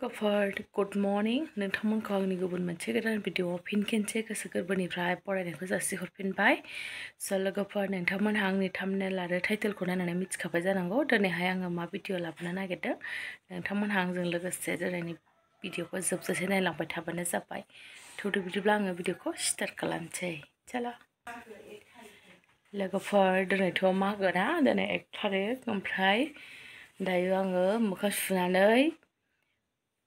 गफोर good morning नोंथांमोनखौ आंनि गुबुन मोनसे गोदान भिडिअआव फिन खेनसे गोसो गोरबोनिफ्राय बरायनायखौ जासिहरफिनबाय स' लोगोफोर नोंथांमोनहा आंनि थामनेल आरो टाइटेलखौ नायनानै मिथिखाबाय जानांगौ दिनैहाय आङो मा भिडिअ लाबोनो नागिरदों नोंथांमोनहा आंजों लोगोसे दिनैनि भिडिअखौ जोबजासे नायलांबाय थाबानो जाबाय थौदो स्टार्ट खालामसै चला। लोगोफोर दिनैथ' मागोना दिनै एक थारिक ओमफ्राय दायो आङो मोखां सुनानै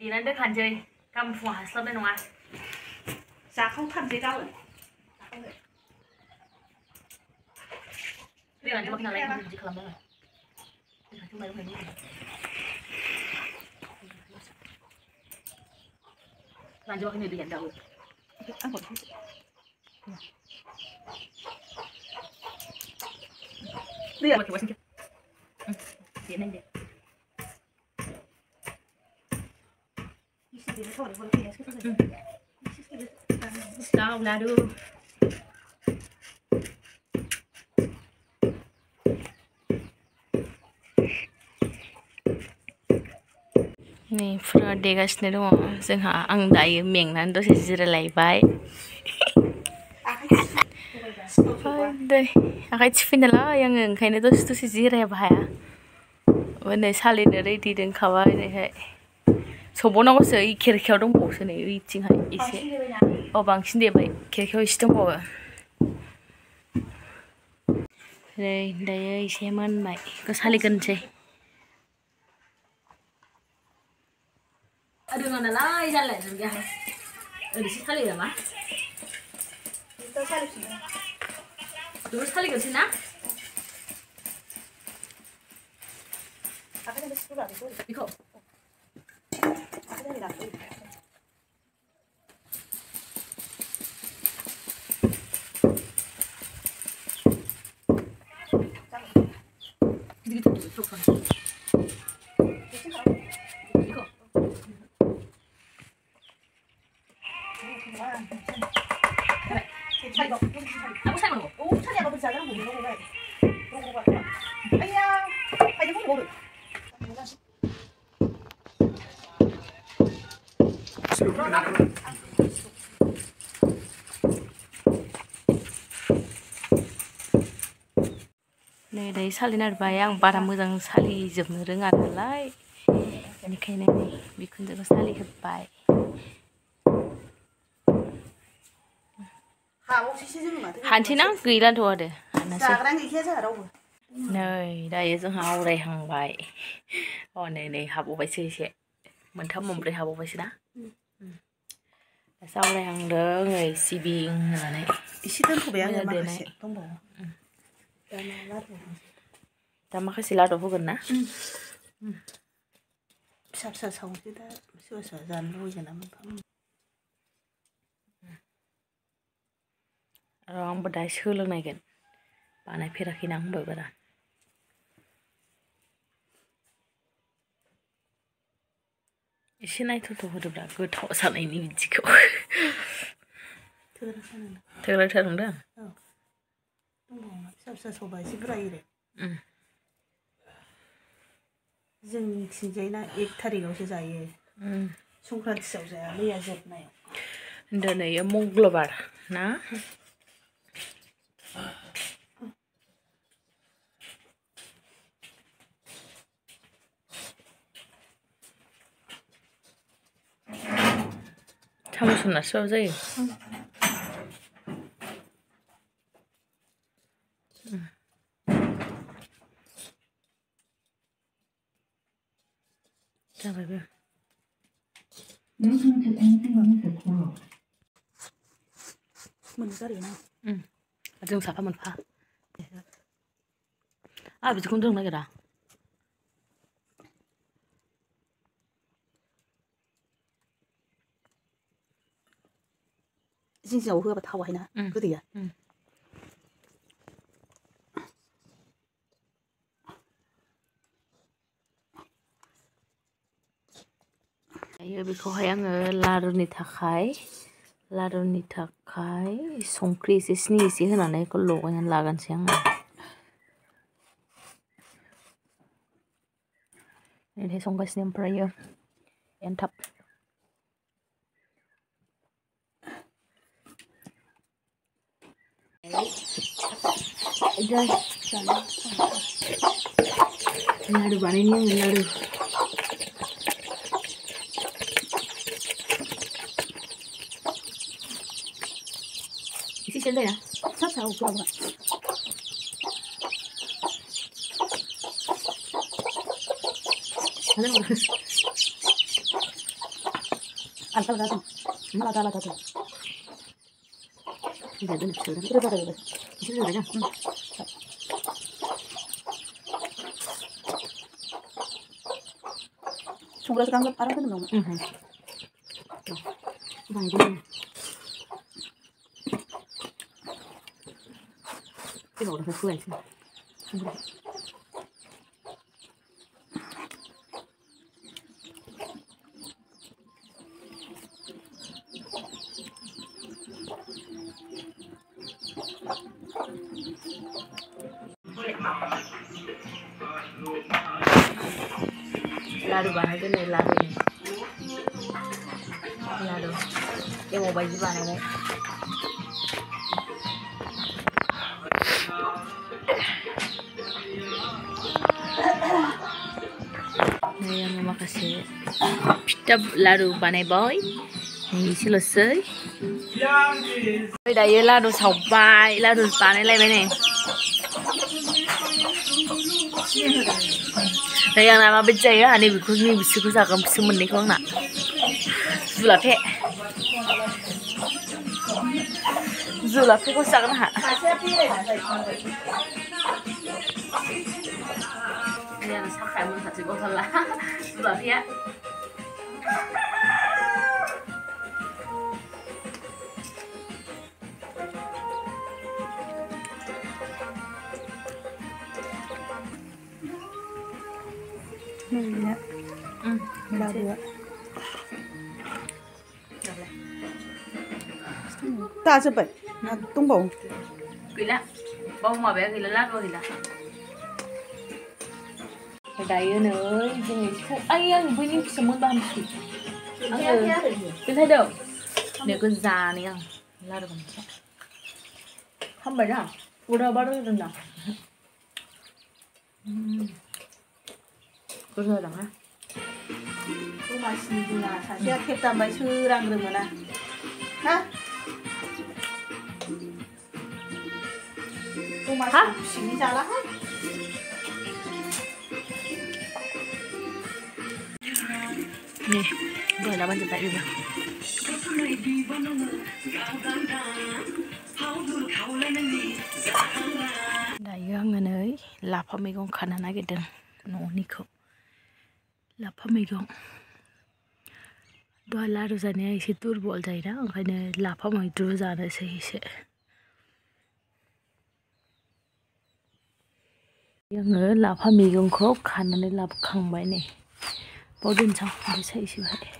tí lên đứt hẳn chơi cầm phù hạt sớm bên ngoài. Giá không thầm thế cao rồi bây giờ chúng ta lấy cái gì làm đây rồi chúng ta lấy cái làm cho cái người bị nhận đầu. Ăn còn hết bây giờ thì quá xin kia. Ừ. Tiến lên đi. Stop, Lado. Nih, pura degasnya dong. Sengha, ang dayu mieng nanti saya zira laybai. Aduh, akai cipin lah yang kayaknya tuh itu si zira ya bahaya. Bener, salin dari di dan kawan ini. 저번하고서 이 캐릭터 동보고서 내 위칭한 이제 어 방신 대박 캐릭터 시동 보고 đây đây xem ăn mày có sai lên cân chứ à đừng ngần là ra lại làm cái ừ đi sai lên mà tôi sai lên đúng sai lên cân nào 이거. 你这个动作。नै दायो सालिनो नागिरबाय आं बारा मोजां सालिजोबनो रोङा नालाय बेनिखायनो नै बिखुनजोखौ सालिहोबाय हाबावसैसो जोङो माथो हानोसैना गैलाथ' आरो हानोसै जाग्रायानो गैखाया जोंहा रावबो नै दायो जोंहा आवरायहांबाय अ नै नै हाबावबायसो एसे मोनथाम मोनब्रै हाबावबायसो ना दासो आवरायहांदों नै सिबिं होनानै एसे दोनथ'बाय आङो Tama kasi lahat ako gana. Sab sa song kita, siwa sa zan lo yan naman pa. Rong ba dai shu lang naigan. Panay pira kinang ba ba da. Isi nai tu tu hudu bra, good hot sanay ni bintiko. Tugla tanong da. Tugla tanong da. Oh. बुरजा एरो उम। जोंनिथिंजाय ना एक थारिखआवसो जायो उम। संक्रान्तियाव जाया मैया जोबनायाव दिनै मंगलबार ना सामस नारसोबाबो जायो Chào bà bà. Mình ra đi nào. Ừ. Ở trường sạp mình pha. À, bây giờ cũng trường này kìa đó. xin giàu hứa bà thao ấy nè, cứ gì à. दायो बेखौहाय आङो लारुनि थाखाय लारुनि थाखाय संख्रि एसे सिनि एसे होनानै बेखौ लगायनानै लागोनसै आङो ओरैहाय संगासिनो ओमफ्रायो एनथाब लारु बानायनि आङो लारु 谁来呀？啥菜我不要问。反正我都是。啊，到了到了，没了到了到了。你在这里吃的，不知道这个，你吃这个去，嗯。从我这刚刚，阿拉这里弄的，嗯哼。走，我帮你去。Sầu bài, lalu bahan này bên này. được yang nama cái ini bikus ni bisus agam bisus menik orang nak. Zulape. sẽ là sới bây Ayan, sakay mo sa bài la. Zulape ya. Này Hmm. mình được ta nè phải là tung bổng Gila. Bông mà bé gila lát rồi gila. Ở đây nữa, jadi ai yang bunyi semua bahan sih. Cái thấy đâu? Nếu con già này không? Là được không? Không phải đâu. Udah baru itu dah. Hmm. दायो नै दिनैसो आइ आं बैनिखौसो मोनबा हामसै आङो बेनिखायनो बेखौ जानो आं लारु मोनसे हामबाय ना उदाबा रोदों ना गोजा दं हा दमासिनि दिना सासेया टेप दामबाय सोरांग्रोमोना हा दमासि पिकनिक जालाहाय Nè, rồi là bên chụp tại được 다이어는 라파미곤 가난하게든 노니코 라파미곤 दहाय लारु जानाया एसे दुरबल जायोना ओंखायनो लाफा मैद्रु जानोसै एसे आङो लाफा मैगंखौ खानानै लाबोखांबाय नै bỏ dân sau để xây xíu vậy.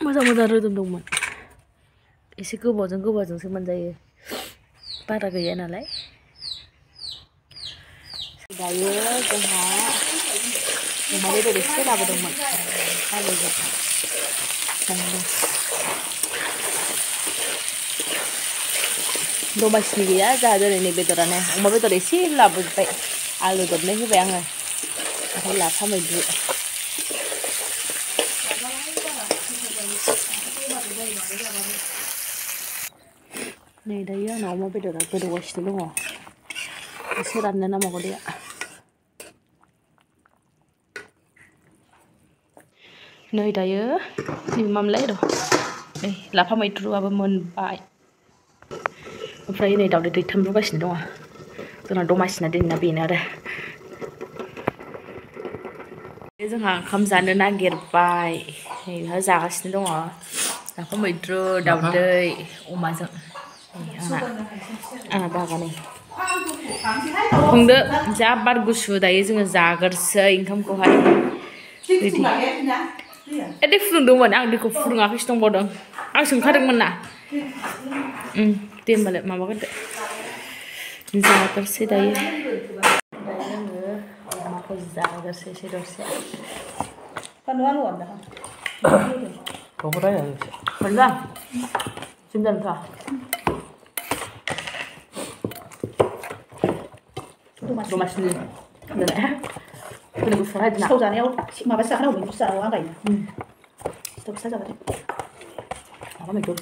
bây giờ bây giờ rơi tùm tùm mình sẽ cứ bỏ dừng cứ bỏ dừng xem mình dây ba ra cái gì nào lấy đây con hả mình mới đi được cái nào vào đồng mình hai lời giật đồng đồng đồ bạch gì á ra đây này bây giờ này mà bây giờ để xí là bởi vậy à được tụi này cái vẻ này hay là sau mình rửa này, đây nó mới bị giờ là bây giờ wash luôn rồi. Sẽ đặt lên nó mà có đi ạ nơi đây á mình mâm lấy rồi. Đây, là phong mày trua bên mình bài hôm nay này đầu để tôi thăm đúng bác sĩ đúng à. Tôi là đồ bác sĩ là đi nà bì nà đây. जोंहा ओंखाम जानो नागिरबाय नै बेहा जागासिनो दङ लाफा मैद्रु दाउदै अमाजों नै आंना आंना बागानै फुंदो जा बार गुसु दायो जोङो जागोरसै ओंखामखौहाय रेडि ए दै फुदुंदोंमोन आं दैखौ फुदुङाखैसो दंबावदों आं सोंखादोंमोन ना उम, दे होमबालाय माबागोरदो जागोरसै दायो दायो जोङो giờ sẽ sẽ đâu sẽ con nó ăn uống được không? Không có đấy là phần lần xin dần thôi đồ mặt xin được đấy cái này cũng phải là sâu già neo mà bắt sáng đâu mình cũng sợ ăn cảnh. Tôi sẽ giờ đấy. Đó mình cũng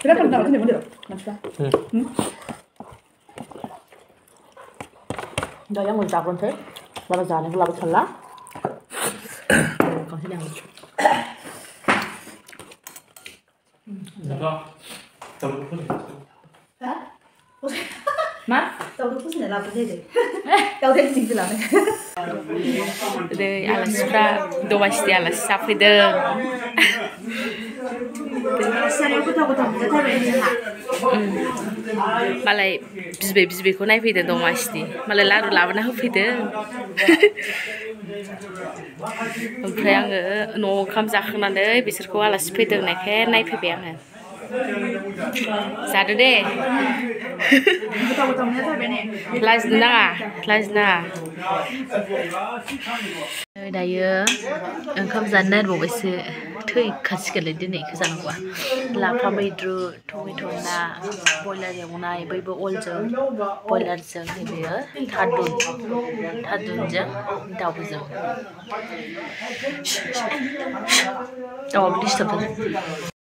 그래 그럼 나 근데 뭔데요? 맞다. 응. 응? Mana? Macam. Daya mo ta kon the. Bala jane ko laba thalla. Kon si dang. Enggak. Tahu pun. Hah? Ma? Tahu tu sini lah boleh deh. Tahu tu sini lah. De alas pra do wasti alas sapide. Saya aku tahu tahu kita tahu ini lah. मालाय बिबै बिबैखौ नायफैदो दमासिनि मालाय लारु लाबोना होफैदों ओमफ्राय आङो न'आव ओंखाम जाखांनानै बिसोरखौ आलासि फैदों होननायखाय नायफैबाय आङो जादो दे Tahu tahu ni tahu ni. लाजिनो नाङा लाजिनो नाङा नै दायो ओंखाम जानो नागिरबावबायसो थैखासिगोनलै दिनै बेखौ लाफा मैद्रु टमेट' ना बयलार एवनाय बैबो अलजों बयलारजों नैबेयो थादुन थादुनजों दाउजों